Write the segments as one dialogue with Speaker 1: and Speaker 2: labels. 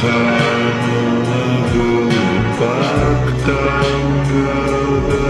Speaker 1: time, I'll go back down.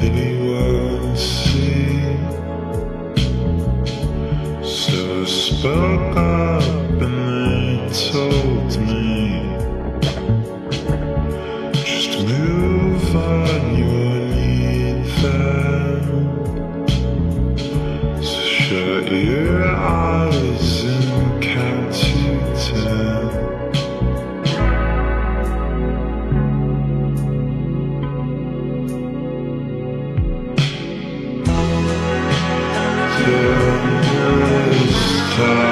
Speaker 1: He won't see So I spoke up and they told me Just move on, you won't need them So shut your eyes Time